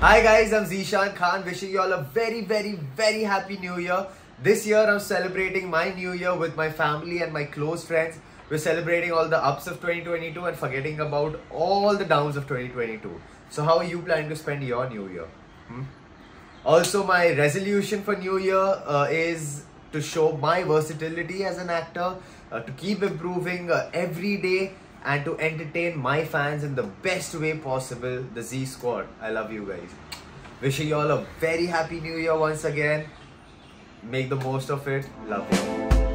Hi guys, I'm Zeeshan Khan wishing you all a very, very, very happy new year. This year I'm celebrating my new year with my family and my close friends. We're celebrating all the ups of 2022 and forgetting about all the downs of 2022. So how are you planning to spend your new year? Hmm? Also, my resolution for new year uh, is to show my versatility as an actor, uh, to keep improving uh, every day and to entertain my fans in the best way possible, the Z Squad. I love you guys. Wishing you all a very happy new year once again. Make the most of it. Love you.